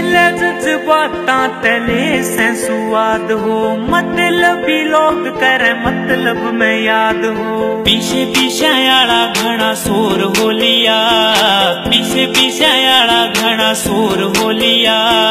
जज्बातां तले से सुद हो। मतलब भी लोग करे मतलब में याद हो। पीछे पीछे आला घना शोर हो लिया। पीछे पीछे आला घना शोर हो लिया।